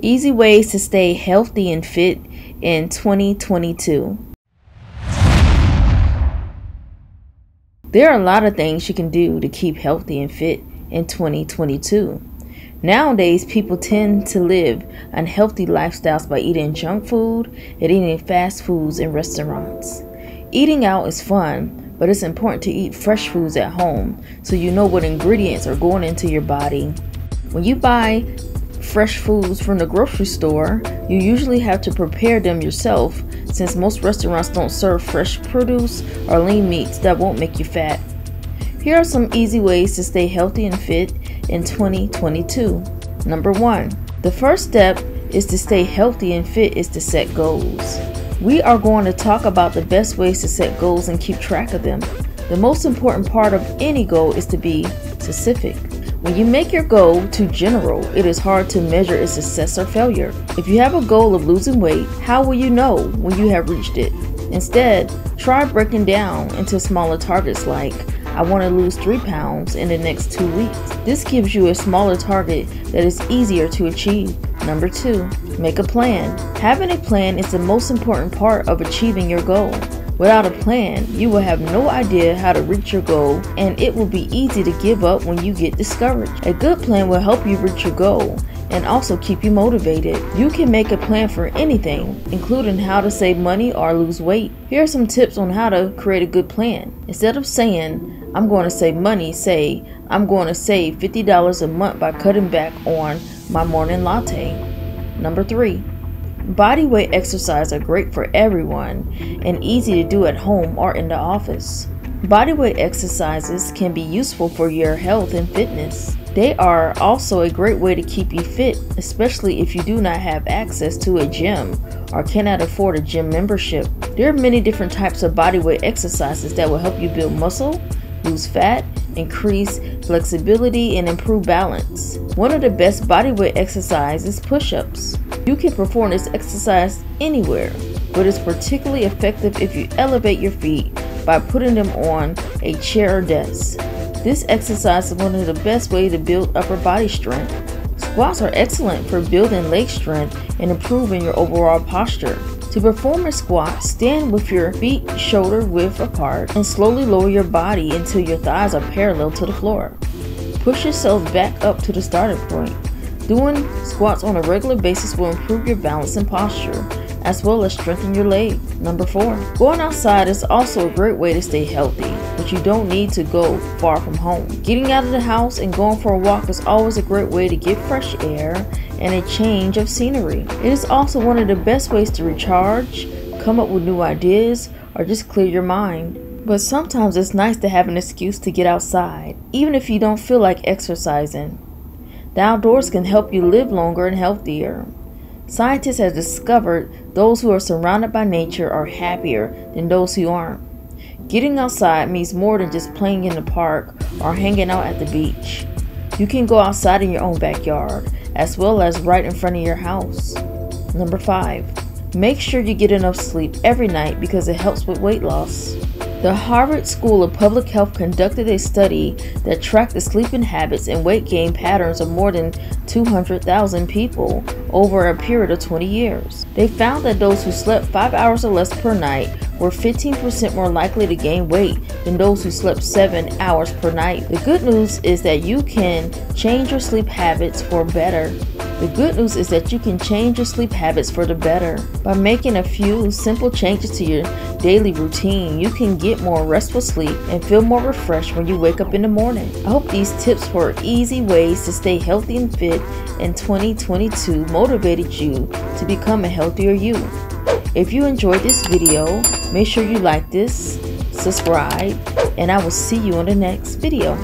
Easy ways to stay healthy and fit in 2022. There are a lot of things you can do to keep healthy and fit in 2022. Nowadays, people tend to live unhealthy lifestyles by eating junk food and eating fast foods in restaurants. Eating out is fun, but it's important to eat fresh foods at home so you know what ingredients are going into your body. When you buy fresh foods from the grocery store, you usually have to prepare them yourself since most restaurants don't serve fresh produce or lean meats that won't make you fat. Here are some easy ways to stay healthy and fit in 2022. Number one, the first step is to stay healthy and fit is to set goals. We are going to talk about the best ways to set goals and keep track of them. The most important part of any goal is to be specific. When you make your goal too general, it is hard to measure its success or failure. If you have a goal of losing weight, how will you know when you have reached it? Instead, try breaking down into smaller targets like I want to lose 3 pounds in the next 2 weeks. This gives you a smaller target that is easier to achieve. Number 2, make a plan. Having a plan is the most important part of achieving your goal. Without a plan, you will have no idea how to reach your goal and it will be easy to give up when you get discouraged. A good plan will help you reach your goal and also keep you motivated. You can make a plan for anything, including how to save money or lose weight. Here are some tips on how to create a good plan. Instead of saying, I'm going to save money, say, I'm going to save $50 a month by cutting back on my morning latte. Number three, body weight exercise are great for everyone and easy to do at home or in the office. Bodyweight exercises can be useful for your health and fitness. They are also a great way to keep you fit, especially if you do not have access to a gym or cannot afford a gym membership. There are many different types of bodyweight exercises that will help you build muscle, lose fat, increase flexibility, and improve balance. One of the best bodyweight exercises is push ups. You can perform this exercise anywhere, but it's particularly effective if you elevate your feet by putting them on a chair or desk. This exercise is one of the best ways to build upper body strength. Squats are excellent for building leg strength and improving your overall posture. To perform a squat, stand with your feet shoulder width apart and slowly lower your body until your thighs are parallel to the floor. Push yourself back up to the starting point. Doing squats on a regular basis will improve your balance and posture as well as strengthen your leg. Number four, going outside is also a great way to stay healthy, but you don't need to go far from home. Getting out of the house and going for a walk is always a great way to get fresh air and a change of scenery. It is also one of the best ways to recharge, come up with new ideas, or just clear your mind. But sometimes it's nice to have an excuse to get outside, even if you don't feel like exercising. The outdoors can help you live longer and healthier. Scientists have discovered those who are surrounded by nature are happier than those who aren't. Getting outside means more than just playing in the park or hanging out at the beach. You can go outside in your own backyard, as well as right in front of your house. Number 5. Make sure you get enough sleep every night because it helps with weight loss. The Harvard School of Public Health conducted a study that tracked the sleeping habits and weight gain patterns of more than 200,000 people over a period of 20 years. They found that those who slept 5 hours or less per night were 15% more likely to gain weight than those who slept 7 hours per night. The good news is that you can change your sleep habits for better the good news is that you can change your sleep habits for the better. By making a few simple changes to your daily routine, you can get more restful sleep and feel more refreshed when you wake up in the morning. I hope these tips for easy ways to stay healthy and fit in 2022 motivated you to become a healthier you. If you enjoyed this video, make sure you like this, subscribe, and I will see you in the next video.